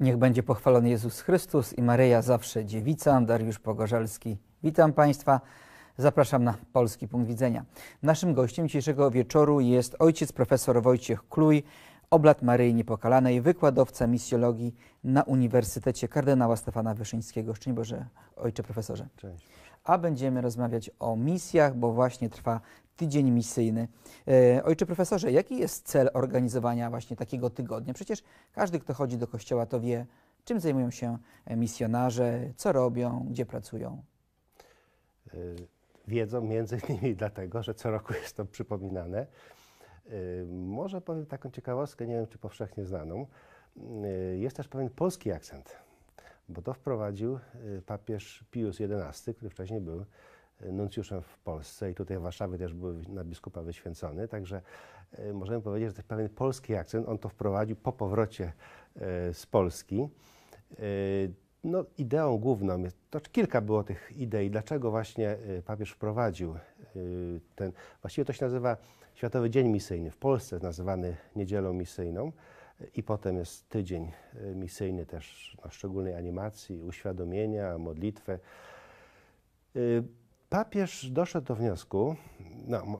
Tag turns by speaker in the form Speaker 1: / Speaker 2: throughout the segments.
Speaker 1: Niech będzie pochwalony Jezus Chrystus i Maryja zawsze dziewica. Dariusz Pogorzelski. Witam Państwa. Zapraszam na Polski Punkt Widzenia. Naszym gościem dzisiejszego wieczoru jest ojciec profesor Wojciech Kluj, oblat Maryi Niepokalanej, wykładowca misjologii na Uniwersytecie Kardynała Stefana Wyszyńskiego. Szczęść Boże, ojcze profesorze.
Speaker 2: Cześć.
Speaker 1: A będziemy rozmawiać o misjach, bo właśnie trwa tydzień misyjny. E, ojcze profesorze, jaki jest cel organizowania właśnie takiego tygodnia? Przecież każdy, kto chodzi do kościoła, to wie, czym zajmują się misjonarze, co robią, gdzie pracują.
Speaker 2: Y, Wiedzą między innymi dlatego, że co roku jest to przypominane. Y, Może powiem taką ciekawostkę, nie wiem czy powszechnie znaną. Jest też pewien polski akcent, bo to wprowadził papież Pius XI, który wcześniej był nuncjuszem w Polsce i tutaj w Warszawie też był na biskupa wyświęcony, także y, możemy powiedzieć, że to pewien polski akcent. On to wprowadził po powrocie y, z Polski. Y, No, ideą główną jest, to kilka było tych idei, dlaczego właśnie papież wprowadził ten, właściwie to się nazywa Światowy Dzień Misyjny. W Polsce nazywany Niedzielą Misyjną i potem jest tydzień misyjny też o szczególnej animacji, uświadomienia, modlitwy. Papież doszedł do wniosku, no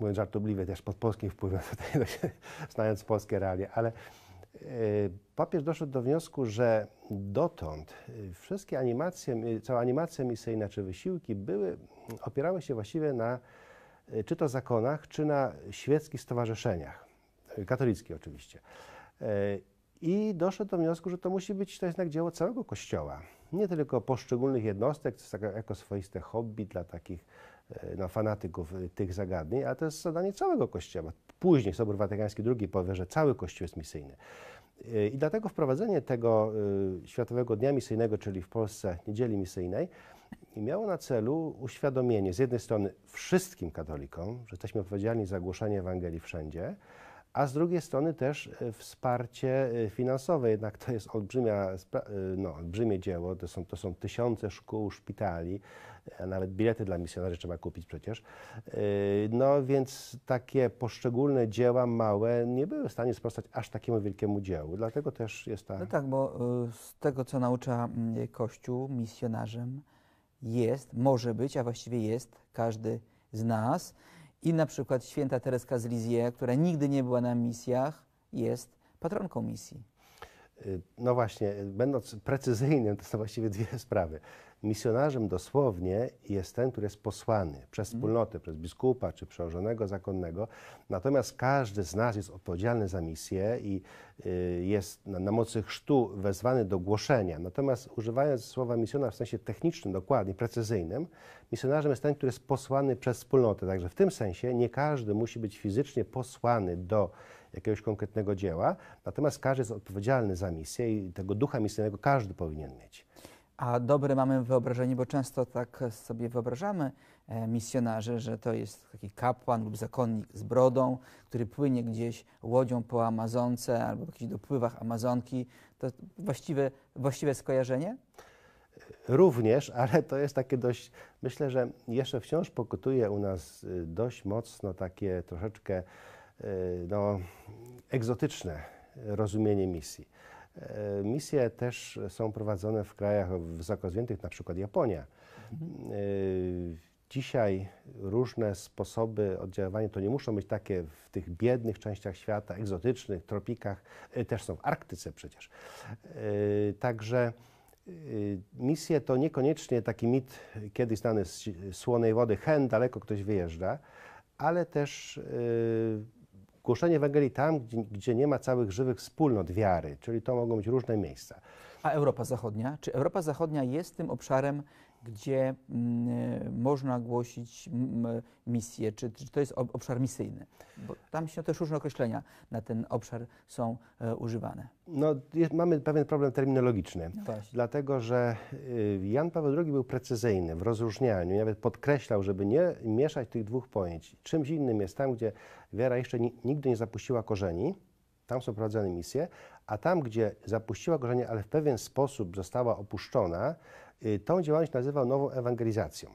Speaker 2: mówiąc żartobliwie też pod polskim wpływem, tutaj, znając polskie realia, ale y, papież doszedł do wniosku, że dotąd y, wszystkie animacje, y, cała animacja misyjna czy wysiłki były, opierały się właściwie na czy to zakonach, czy na świeckich stowarzyszeniach, katolickich oczywiście. I doszedł do wniosku, że to musi być to jednak dzieło całego Kościoła, nie tylko poszczególnych jednostek, to jest taka, jako swoiste hobby dla takich no, fanatyków y, tych zagadnień, ale to jest zadanie całego Kościoła. Później Sobór Watykański II powie, że cały Kościół jest misyjny. Y, I dlatego wprowadzenie tego Światowego Dnia Misyjnego, czyli w Polsce Niedzieli Misyjnej, miało na celu uświadomienie z jednej strony wszystkim katolikom, że jesteśmy odpowiedzialni za głoszenie Ewangelii wszędzie, a z drugiej strony też y, wsparcie y, finansowe. Jednak to jest olbrzymia, y, no, olbrzymie dzieło, to są, to są tysiące szkół, szpitali, nawet bilety dla misjonarzy trzeba kupić przecież. No więc takie poszczególne dzieła małe nie były w stanie sprostać aż takiemu wielkiemu dziełu. Dlatego też jest ta...
Speaker 1: No tak, bo z tego, co naucza mm, Kościół, misjonarzem jest, może być, a właściwie jest każdy z nas. I na przykład święta Tereska z Lizie, która nigdy nie była na misjach, jest patronką misji.
Speaker 2: Y, No właśnie, y, będąc precyzyjnym, to są właściwie dwie sprawy. Misjonarzem dosłownie jest ten, który jest posłany przez wspólnotę, przez biskupa czy przełożonego zakonnego. Natomiast każdy z nas jest odpowiedzialny za misję i y, jest na, na mocy chrztu wezwany do głoszenia. Natomiast używając słowa misjonarz w sensie technicznym, dokładnie, precyzyjnym, misjonarzem jest ten, który jest posłany przez wspólnotę. Także w tym sensie nie każdy musi być fizycznie posłany do jakiegoś konkretnego dzieła, natomiast każdy jest odpowiedzialny za misję i tego ducha misyjnego każdy powinien mieć.
Speaker 1: A dobre mamy wyobrażenie, bo często tak sobie wyobrażamy e, misjonarzy, że to jest taki kapłan lub zakonnik z brodą, który płynie gdzieś łodzią po Amazonce albo w jakichś dopływach Amazonki. To właściwe, właściwe skojarzenie?
Speaker 2: Również, ale to jest takie dość, myślę, że jeszcze wciąż pokutuje u nas y, dość mocno takie troszeczkę y, no, egzotyczne rozumienie misji. E, Misje też są prowadzone w krajach wysoko rozwiniętych, na przykład Japonia. Y, Dzisiaj różne sposoby oddziaływania to nie muszą być takie w tych biednych częściach świata, egzotycznych, tropikach, y, też są w Arktyce przecież. Także misje to niekoniecznie taki mit kiedyś znany z słonej wody, hen, daleko ktoś wyjeżdża, ale też głoszenie Ewangelii tam, gdzie, gdzie nie ma całych żywych wspólnot wiary, czyli to mogą być różne miejsca.
Speaker 1: A Europa Zachodnia? Czy Europa Zachodnia jest tym obszarem, gdzie mm, e, można głosić misję? Czy, czy to jest ob- obszar misyjny? Bo tam się też różne określenia na ten obszar są e, używane.
Speaker 2: No, jest, mamy pewien problem terminologiczny.
Speaker 1: No.
Speaker 2: Dlatego, że y, Jan Paweł II był precyzyjny w rozróżnianiu, nawet podkreślał, żeby nie mieszać tych dwóch pojęć. Czymś innym jest tam, gdzie wiara jeszcze ni nigdy nie zapuściła korzeni, tam są prowadzone misje, a tam, gdzie zapuściła korzenie, ale w pewien sposób została opuszczona, tą działalność nazywał nową ewangelizacją.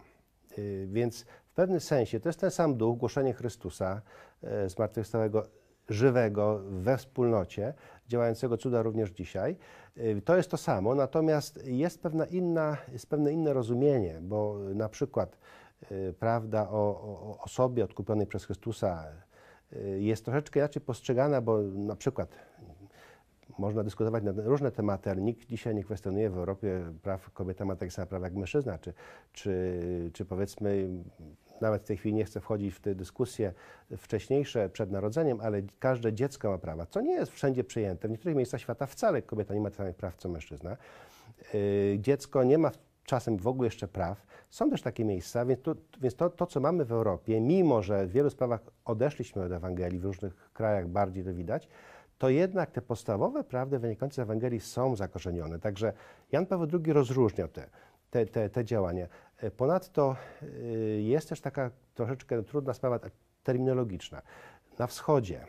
Speaker 2: Y, Więc w pewnym sensie to jest ten sam duch, głoszenie Chrystusa, e, zmartwychwstałego, żywego, we wspólnocie, działającego cuda również dzisiaj. Y, To jest to samo, natomiast jest, pewna inna, jest pewne inne rozumienie, bo na przykład y, prawda o, o osobie odkupionej przez Chrystusa y, jest troszeczkę inaczej postrzegana, bo na przykład można dyskutować na różne tematy, ale nikt dzisiaj nie kwestionuje w Europie praw kobieta ma takie same prawa jak mężczyzna, czy, czy, czy powiedzmy, nawet w tej chwili nie chcę wchodzić w te dyskusje wcześniejsze przed narodzeniem, ale każde dziecko ma prawa, co nie jest wszędzie przyjęte. W niektórych miejscach świata wcale kobieta nie ma tych samych praw co mężczyzna. Yy, Dziecko nie ma czasem w ogóle jeszcze praw. Są też takie miejsca, więc, to, więc to, to, co mamy w Europie, mimo że w wielu sprawach odeszliśmy od Ewangelii, w różnych krajach bardziej to widać, to jednak te podstawowe prawdy wynikające z Ewangelii są zakorzenione. Także Jan Paweł II rozróżniał te, te, te, te działania. E, Ponadto y, jest też taka troszeczkę trudna sprawa ta- terminologiczna. Na wschodzie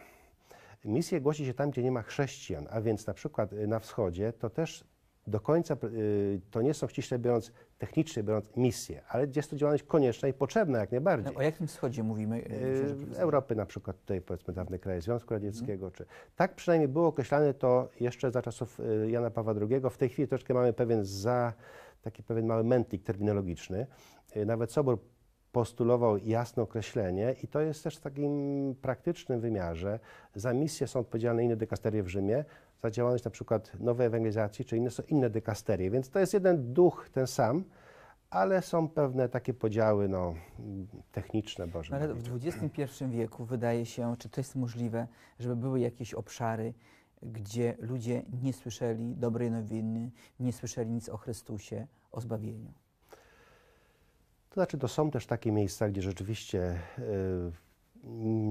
Speaker 2: misję głosi się tam, gdzie nie ma chrześcijan, a więc na przykład y, na wschodzie to też do końca, y, to nie są ściśle biorąc, technicznie biorąc misje, ale jest to działalność konieczna i potrzebna jak
Speaker 1: No,
Speaker 2: najbardziej.
Speaker 1: o jakim wschodzie mówimy?
Speaker 2: Yy,
Speaker 1: księże profesorze?
Speaker 2: Europy na przykład tutaj powiedzmy dawne kraje Związku Radzieckiego, czy tak przynajmniej było określane to jeszcze za czasów y, Jana Pawła II. W tej chwili troszkę mamy pewien za, taki pewien mały mętlik terminologiczny. Y, Nawet Sobór postulował jasne określenie i to jest też w takim praktycznym wymiarze. Za misję są odpowiedzialne inne dykasterie w Rzymie, za działalność na przykład nowej ewangelizacji, czy inne są inne dykasterie. Więc to jest jeden duch ten sam, ale są pewne takie podziały no, techniczne, Boże.
Speaker 1: No, ale w XXI wieku wydaje się, czy to jest możliwe, żeby były jakieś obszary, gdzie ludzie nie słyszeli dobrej nowiny, nie słyszeli nic o Chrystusie, o zbawieniu.
Speaker 2: To znaczy, to są też takie miejsca, gdzie rzeczywiście y,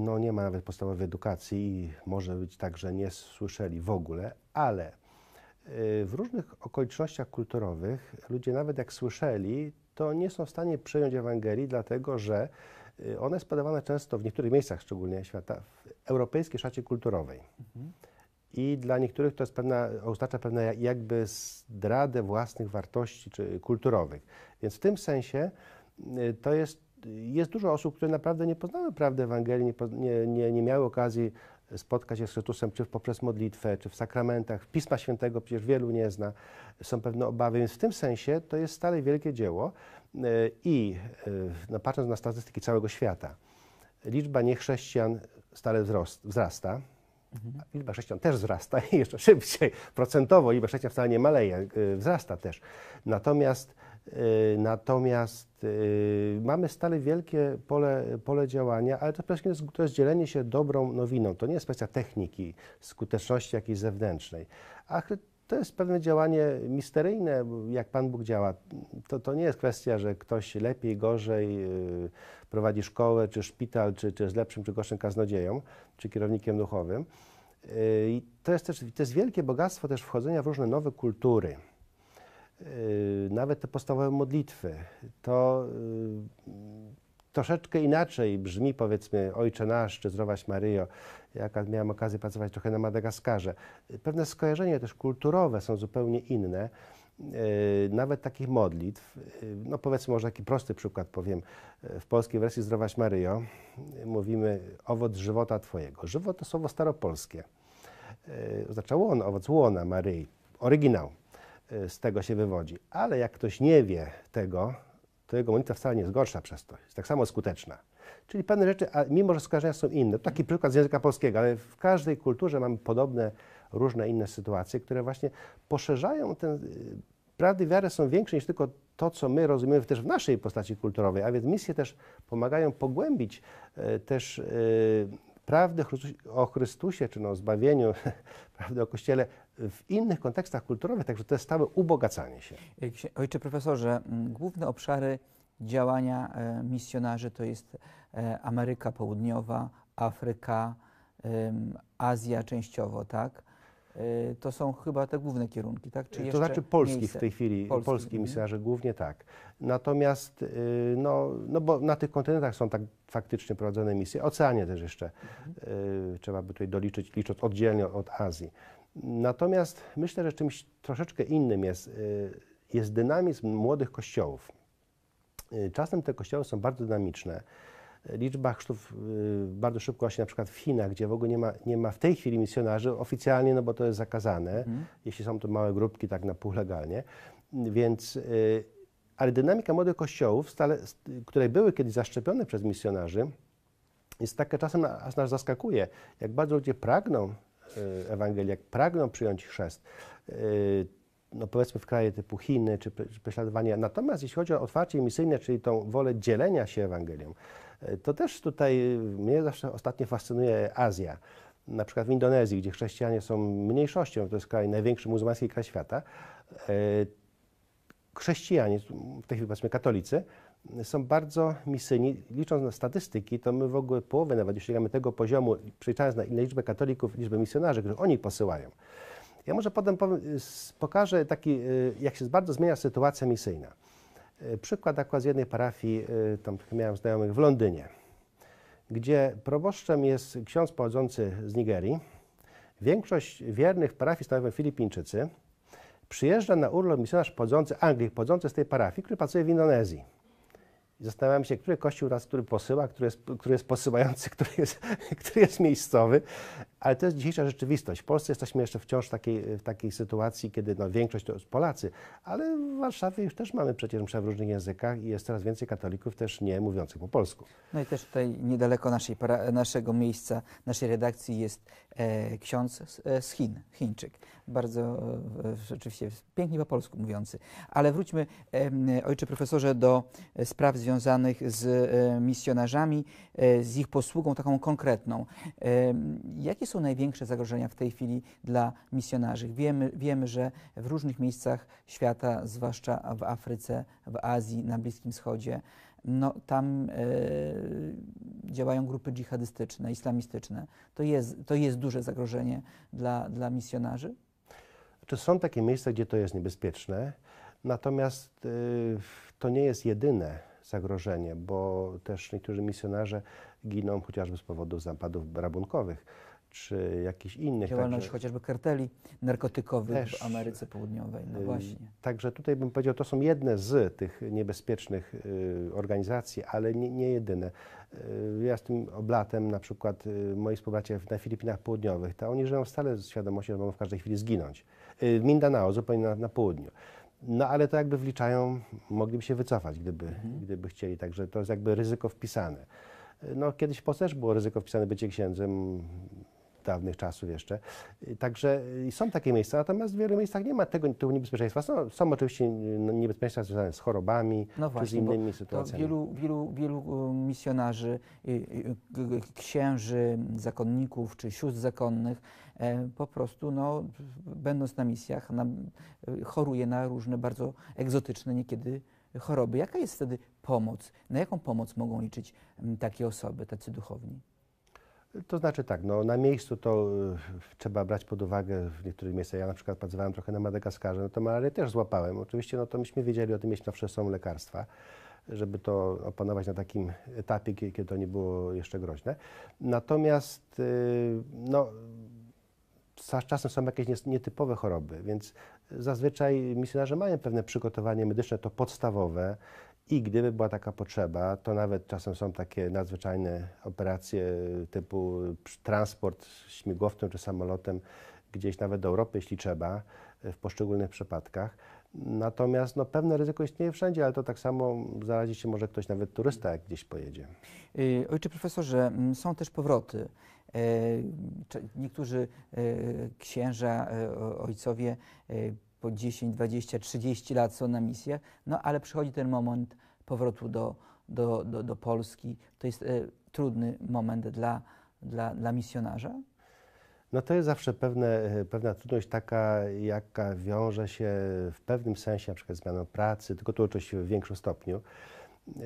Speaker 2: no, nie ma nawet podstawowej edukacji i może być tak, że nie słyszeli w ogóle, ale y, w różnych okolicznościach kulturowych ludzie nawet jak słyszeli, to nie są w stanie przyjąć Ewangelii, dlatego że y, ona jest podawana często w niektórych miejscach szczególnie świata w europejskiej szacie kulturowej. I dla niektórych to jest pewna, oznacza pewne jak- jakby zdradę własnych wartości czy kulturowych. Więc w tym sensie to jest, jest dużo osób, które naprawdę nie poznały prawdy Ewangelii, nie, nie, nie, miały okazji spotkać się z Chrystusem, czy poprzez modlitwę, czy w sakramentach. Pisma Świętego przecież wielu nie zna, są pewne obawy, więc w tym sensie to jest stale wielkie dzieło. Y, I y, no, patrząc na statystyki całego świata, liczba niechrześcijan stale wzrost, wzrasta. Liczba chrześcijan też wzrasta i jeszcze szybciej. Procentowo liczba chrześcijan wcale nie maleje, y, wzrasta też. Natomiast, y, natomiast y, mamy stale wielkie pole, pole działania, ale to przede wszystkim to jest dzielenie się dobrą nowiną. To nie jest kwestia techniki, skuteczności jakiejś zewnętrznej, a to jest pewne działanie misteryjne, jak Pan Bóg działa. To, to nie jest kwestia, że ktoś lepiej, gorzej y, prowadzi szkołę, czy szpital, czy, czy jest lepszym, czy gorszym kaznodzieją, czy kierownikiem duchowym. Y, I to jest też to jest wielkie bogactwo też wchodzenia w różne nowe kultury. Y, Nawet te podstawowe modlitwy. To y, troszeczkę inaczej brzmi powiedzmy Ojcze Nasz czy Zdrowaś Maryjo. Jak miałem okazję pracować trochę na Madagaskarze. Pewne skojarzenia też kulturowe są zupełnie inne. Y, Nawet takich modlitw. No powiedzmy może taki prosty przykład powiem. W polskiej wersji Zdrowaś Maryjo mówimy owoc żywota Twojego. Żywot to słowo staropolskie. Oznacza łon, owoc łona Maryi. Oryginał z tego się wywodzi. Ale jak ktoś nie wie tego, to jego modlitwa wcale nie jest gorsza przez to. Jest tak samo skuteczna. Czyli pewne rzeczy, a mimo że skojarzenia są inne, taki przykład z języka polskiego, ale w każdej kulturze mamy podobne, różne inne sytuacje, które właśnie poszerzają ten. y, Prawdy wiary są większe niż tylko to, co my rozumiemy też w naszej postaci kulturowej, a więc misje też pomagają pogłębić e, też prawdę o Chrystusie, czy no, o zbawieniu, prawdę o Kościele w innych kontekstach kulturowych, także to jest stałe ubogacanie się.
Speaker 1: E, Ojcze profesorze, główne obszary działania e, misjonarzy to jest e, Ameryka Południowa, Afryka, Azja częściowo, tak? E, To są chyba te główne kierunki, tak? Czy
Speaker 2: to znaczy polskich
Speaker 1: miejsce?
Speaker 2: w tej chwili,
Speaker 1: Polskich,
Speaker 2: polskich
Speaker 1: mhm.
Speaker 2: misjonarzy głównie tak. Natomiast, y, no, no bo na tych kontynentach są tak faktycznie prowadzone misje, oceanie też jeszcze
Speaker 1: Mhm.
Speaker 2: y, trzeba by tutaj doliczyć, licząc oddzielnie od Azji. Natomiast myślę, że czymś troszeczkę innym jest, y, jest dynamizm młodych kościołów. Y, Czasem te kościoły są bardzo dynamiczne. Liczba chrztów y, bardzo szybko rośnie, na przykład w Chinach, gdzie w ogóle nie ma, nie ma w tej chwili misjonarzy oficjalnie, no bo to jest zakazane, jeśli są to małe grupki, tak na pół legalnie. Więc, y, ale dynamika młodych kościołów, stale, st- które były kiedyś zaszczepione przez misjonarzy, jest taka czasem aż nas zaskakuje, jak bardzo ludzie pragną y, Ewangelii, jak pragną przyjąć chrzest. No powiedzmy w kraje typu Chiny czy prześladowania. Natomiast jeśli chodzi o otwarcie misyjne, czyli tą wolę dzielenia się Ewangelią, to też tutaj mnie zawsze ostatnio fascynuje Azja. Na przykład w Indonezji, gdzie chrześcijanie są mniejszością, to jest kraj, największy muzułmański kraj świata, y, chrześcijanie, w tej chwili powiedzmy katolicy, są bardzo misyjni. Licząc na statystyki, to my w ogóle połowę nawet osiągamy tego poziomu, przeliczając na liczbę katolików, liczbę misjonarzy, których oni posyłają. Ja może potem powiem, pokażę taki, y, jak się bardzo zmienia sytuacja misyjna. Y, Przykład akurat z jednej parafii, y, tam miałem znajomych w Londynie, gdzie proboszczem jest ksiądz pochodzący z Nigerii. Większość wiernych parafii stanowią Filipińczycy. Przyjeżdża na urlop misjonarz pochodzący, Anglik pochodzący z tej parafii, który pracuje w Indonezji. I zastanawiam się, który kościół raz, który posyła, który jest, który jest posyłający, który jest, który jest miejscowy. Ale to jest dzisiejsza rzeczywistość. W Polsce jesteśmy jeszcze wciąż w takiej, w takiej sytuacji, kiedy no, większość to jest Polacy, ale w Warszawie już też mamy przecież msze w różnych językach i jest coraz więcej katolików też nie mówiących po polsku.
Speaker 1: No i też tutaj niedaleko naszej, naszego miejsca, naszej redakcji jest e, ksiądz z, e, z Chin, Chińczyk. Bardzo e, rzeczywiście pięknie po polsku mówiący. Ale wróćmy, em, ojcze profesorze, do e, spraw związanych z e, misjonarzami, e, z ich posługą taką konkretną. Jakie są największe zagrożenia w tej chwili dla misjonarzy? Wiemy, wiemy, że w różnych miejscach świata, zwłaszcza w Afryce, w Azji, na Bliskim Wschodzie, no, tam e, działają grupy dżihadystyczne, islamistyczne. To jest, to jest duże zagrożenie dla, dla misjonarzy?
Speaker 2: Czy są takie miejsca, gdzie to jest niebezpieczne? Natomiast y, to nie jest jedyne zagrożenie, bo też niektórzy misjonarze giną chociażby z powodu napadów rabunkowych czy jakichś innych.
Speaker 1: Działalność
Speaker 2: Także-
Speaker 1: chociażby karteli narkotykowych
Speaker 2: Też,
Speaker 1: w Ameryce Południowej. No
Speaker 2: Y,
Speaker 1: właśnie.
Speaker 2: Także tutaj bym powiedział, to są jedne z tych niebezpiecznych y, organizacji, ale nie, nie jedyne. Y, ja z tym oblatem, na przykład moi współbracia na Filipinach Południowych, to oni żyją stale z świadomością, że mogą w każdej chwili zginąć. W Mindanao, zupełnie na, na południu. No ale to jakby wliczają, mogliby się wycofać, gdyby, gdyby chcieli, także to jest jakby ryzyko wpisane. No kiedyś w Polsce też było ryzyko wpisane bycie księdzem, dawnych czasów jeszcze. Y, Także y, są takie miejsca, natomiast w wielu miejscach nie ma tego typu niebezpieczeństwa. Są, są oczywiście no, niebezpieczeństwa związane z chorobami
Speaker 1: No
Speaker 2: czy z
Speaker 1: właśnie,
Speaker 2: innymi sytuacjami.
Speaker 1: wielu, wielu, wielu y, misjonarzy, księży, zakonników czy sióstr zakonnych e, po prostu, no, będąc na misjach, na, choruje na różne bardzo egzotyczne niekiedy choroby. Jaka jest wtedy pomoc? Na jaką pomoc mogą liczyć takie osoby, tacy duchowni?
Speaker 2: To znaczy tak, no, na miejscu to y, trzeba brać pod uwagę w niektórych miejscach. Ja na przykład pracowałem trochę na Madagaskarze, no to malarię też złapałem. Oczywiście no to myśmy wiedzieli o tym, jeśli zawsze są lekarstwa, żeby to opanować na takim etapie, kie- kiedy to nie było jeszcze groźne. Natomiast y, no, czasem są jakieś nietypowe choroby, więc zazwyczaj misjonarze mają pewne przygotowanie medyczne, to podstawowe i gdyby była taka potrzeba, to nawet czasem są takie nadzwyczajne operacje typu transport śmigłowcem czy samolotem gdzieś nawet do Europy, jeśli trzeba, w poszczególnych przypadkach. Natomiast no, pewne ryzyko istnieje wszędzie, ale to tak samo zarazić się może ktoś, nawet turysta, jak gdzieś pojedzie.
Speaker 1: Y, Ojcze profesorze, m, są też powroty. Cze- Niektórzy e, księża, ojcowie po 10, 20, 30 lat są na misjach, no ale przychodzi ten moment powrotu do, do, do, do Polski. To jest e, trudny moment dla, dla, dla misjonarza.
Speaker 2: No to jest zawsze pewne, pewna trudność taka, jaka wiąże się w pewnym sensie, na przykład zmianą pracy, tylko tu oczywiście w większym stopniu. Yy,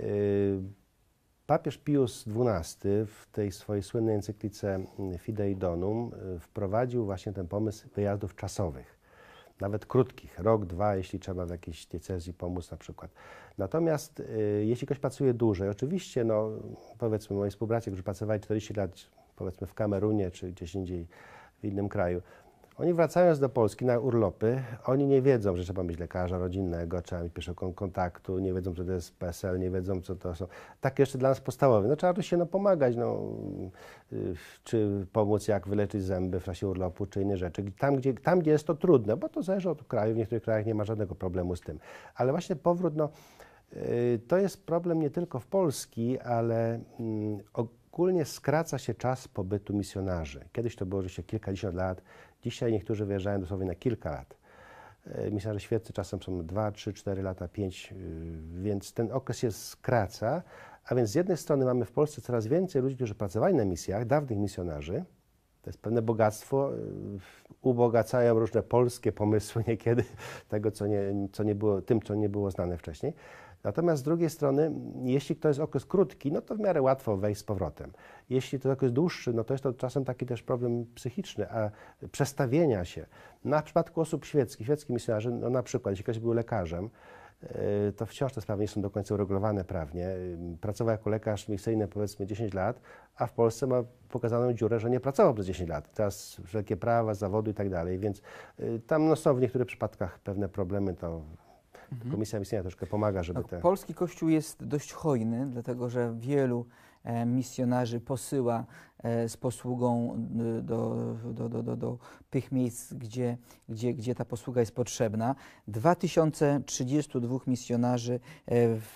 Speaker 2: Papież Pius XII w tej swojej słynnej encyklice Fidei Donum wprowadził właśnie ten pomysł wyjazdów czasowych. Nawet krótkich, rok, dwa, jeśli trzeba w jakiejś diecezji pomóc na przykład. Natomiast y, jeśli ktoś pracuje dłużej, oczywiście, no, powiedzmy moi współbracia, którzy pracowali 40 lat, powiedzmy w Kamerunie czy gdzieś indziej w innym kraju, Oni wracając do Polski na urlopy, oni nie wiedzą, że trzeba mieć lekarza rodzinnego, trzeba mieć pierwszego kontaktu, nie wiedzą, co to jest PESEL, nie wiedzą, co to są. Takie jeszcze dla nas podstawowe. No trzeba się no, pomagać, no, y, czy pomóc, jak wyleczyć zęby w czasie urlopu, czy inne rzeczy. Tam gdzie, tam, gdzie jest to trudne, bo to zależy od kraju, w niektórych krajach nie ma żadnego problemu z tym. Ale właśnie powrót, no, y, to jest problem nie tylko w Polski, ale mm, ogólnie skraca się czas pobytu misjonarzy. Kiedyś to było oczywiście kilkadziesiąt lat, dzisiaj niektórzy wyjeżdżają dosłownie na kilka lat. E, Misjonarze świeccy czasem są 2, 3, 4 lata, 5, więc ten okres się skraca. A więc z jednej strony mamy w Polsce coraz więcej ludzi, którzy pracowali na misjach, dawnych misjonarzy. To jest pewne bogactwo. y, Ubogacają różne polskie pomysły niekiedy tego, co nie, co nie było, tym, co nie było znane wcześniej. Natomiast z drugiej strony, jeśli to jest okres krótki, no to w miarę łatwo wejść z powrotem. Jeśli to okres dłuższy, no to jest to czasem taki też problem psychiczny, a przestawienia się. Na przypadku osób świeckich, świeckich misjonarzy, no na przykład, jeśli ktoś był lekarzem, yy, to wciąż te sprawy nie są do końca uregulowane prawnie. Pracował jako lekarz misyjny powiedzmy 10 lat, a w Polsce ma pokazaną dziurę, że nie pracował przez 10 lat. Teraz wszelkie prawa, zawodu i tak dalej, więc yy, tam no, są w niektórych przypadkach pewne problemy, to Komisja Misyjna troszkę pomaga, żeby
Speaker 1: No,
Speaker 2: te...
Speaker 1: Polski Kościół jest dość hojny, dlatego że wielu e, misjonarzy posyła e, z posługą y, do, do, do, do, do tych miejsc, gdzie, gdzie, gdzie ta posługa jest potrzebna. 2032 misjonarzy e, w,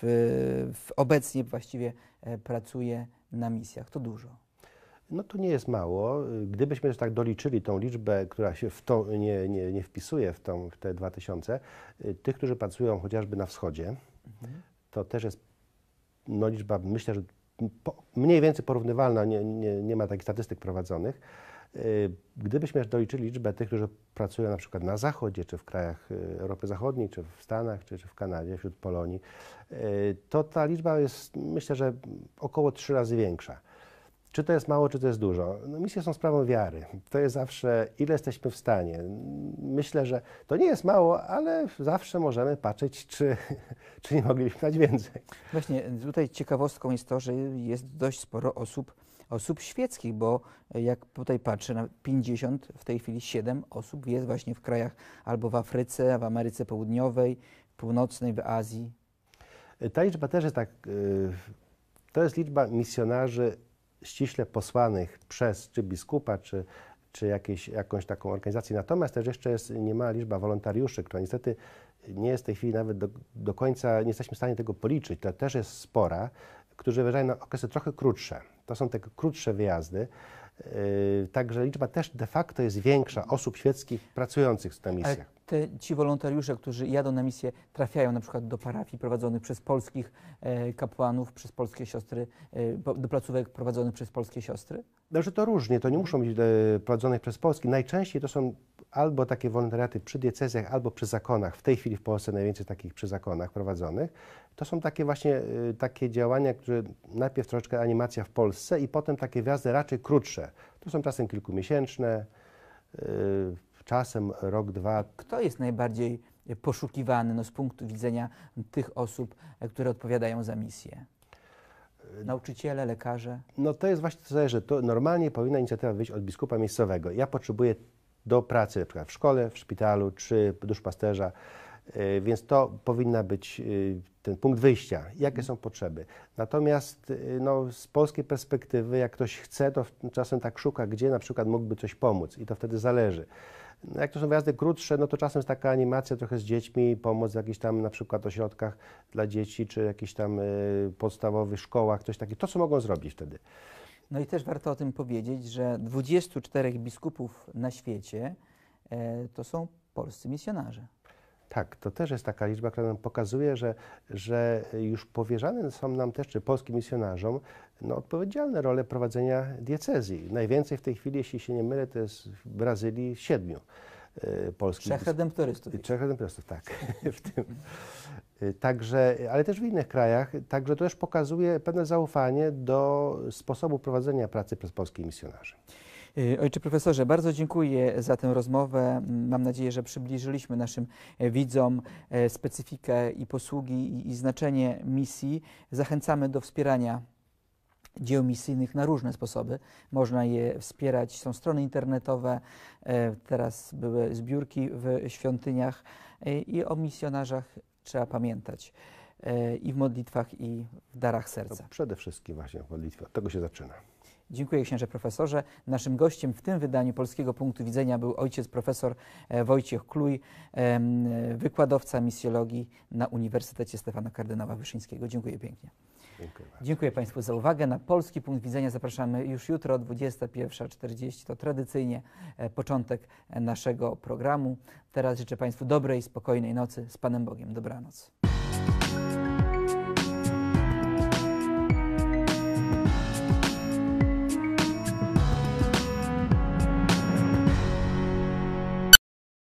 Speaker 1: w obecnie właściwie e, pracuje na misjach. To dużo.
Speaker 2: No to nie jest mało. Gdybyśmy też tak doliczyli tą liczbę, która się w to nie, nie, nie wpisuje w, tą, w te 2000, y, tych, którzy pracują chociażby na wschodzie, to też jest no, liczba, myślę, że po, mniej więcej porównywalna, nie, nie, nie ma takich statystyk prowadzonych. Y, Gdybyśmy też doliczyli liczbę tych, którzy pracują na przykład na Zachodzie, czy w krajach y, Europy Zachodniej, czy w Stanach, czy, czy w Kanadzie, wśród Polonii, to ta liczba jest, myślę, że około trzy razy większa. Czy to jest mało, czy to jest dużo? No, misje są sprawą wiary. To jest zawsze, ile jesteśmy w stanie. Myślę, że to nie jest mało, ale zawsze możemy patrzeć, czy, czy nie moglibyśmy dać więcej.
Speaker 1: Właśnie tutaj ciekawostką jest to, że jest dość sporo osób, osób świeckich, bo jak tutaj patrzę, na 50, w tej chwili 7 osób jest właśnie w krajach albo w Afryce, w Ameryce Południowej, Północnej, w Azji.
Speaker 2: Ta liczba też jest tak, y, to jest liczba misjonarzy ściśle posłanych przez czy biskupa, czy, czy jakieś, jakąś taką organizację. Natomiast też jeszcze jest niemała liczba wolontariuszy, która niestety nie jest w tej chwili nawet do, do końca, nie jesteśmy w stanie tego policzyć. To też jest spora, którzy wyjeżdżają na okresy trochę krótsze. To są te krótsze wyjazdy. Yy, Także liczba też de facto jest większa osób świeckich pracujących na
Speaker 1: Ale
Speaker 2: misjach.
Speaker 1: Te, ci wolontariusze, którzy jadą na misję, trafiają na przykład do parafii prowadzonych przez polskich e, kapłanów, przez polskie siostry, e, do placówek prowadzonych przez polskie siostry?
Speaker 2: Znaczy to różnie, to nie muszą być e, prowadzonych przez Polski. Najczęściej to są albo takie wolontariaty przy diecezjach, albo przy zakonach. W tej chwili w Polsce najwięcej takich przy zakonach prowadzonych. To są takie właśnie takie działania, które najpierw troszeczkę animacja w Polsce i potem takie wjazdy raczej krótsze. To są czasem kilkumiesięczne, czasem rok, dwa.
Speaker 1: Kto jest najbardziej poszukiwany no, z punktu widzenia tych osób, e, które odpowiadają za misję? Nauczyciele, lekarze?
Speaker 2: No to jest właśnie to zależy. To normalnie powinna inicjatywa wyjść od biskupa miejscowego. Ja potrzebuję do pracy na przykład w szkole, w szpitalu czy duszpasterza, y, więc to powinna być y, ten punkt wyjścia. Jakie są potrzeby? Natomiast y, no, z polskiej perspektywy, jak ktoś chce, to czasem tak szuka, gdzie na przykład mógłby coś pomóc i to wtedy zależy. Jak to są wyjazdy krótsze, no to czasem jest taka animacja trochę z dziećmi, pomoc w jakichś tam na przykład ośrodkach dla dzieci, czy jakichś tam y, podstawowych szkołach, coś takiego. To, co mogą zrobić wtedy.
Speaker 1: No i też warto o tym powiedzieć, że 24 biskupów na świecie e, to są polscy misjonarze.
Speaker 2: Tak, to też jest taka liczba, która nam pokazuje, że, że już powierzane są nam też, czy polskim misjonarzom, no, odpowiedzialne role prowadzenia diecezji. Najwięcej w tej chwili, jeśli się nie mylę, to jest w Brazylii siedmiu e, polskich
Speaker 1: Trzech redemptorystów.
Speaker 2: Trzech redemptorystów, tak. w tym. Y, Także, ale też w innych krajach, także to też pokazuje pewne zaufanie do sposobu prowadzenia pracy przez polskich misjonarzy.
Speaker 1: Y, Ojcze profesorze, bardzo dziękuję za tę rozmowę. M, Mam nadzieję, że przybliżyliśmy naszym e, widzom e, specyfikę i posługi i, znaczenie misji. Zachęcamy do wspierania dzieł misyjnych na różne sposoby. Można je wspierać, są strony internetowe, e, teraz były zbiórki w świątyniach i o misjonarzach trzeba pamiętać i w modlitwach, i w darach
Speaker 2: To
Speaker 1: serca.
Speaker 2: przede wszystkim właśnie w modlitwie. Od tego się zaczyna.
Speaker 1: Dziękuję księże profesorze. Naszym gościem w tym wydaniu Polskiego Punktu Widzenia był ojciec profesor e, Wojciech Kluj, wykładowca misjologii na Uniwersytecie Stefana Kardynała Wyszyńskiego. Dziękuję pięknie.
Speaker 2: Dziękuję.
Speaker 1: Dziękuję Państwu za uwagę. Na Polski Punkt Widzenia zapraszamy już jutro o 21.40. To tradycyjnie e, początek naszego programu. Teraz życzę Państwu dobrej, spokojnej nocy. Z Panem Bogiem. Dobranoc.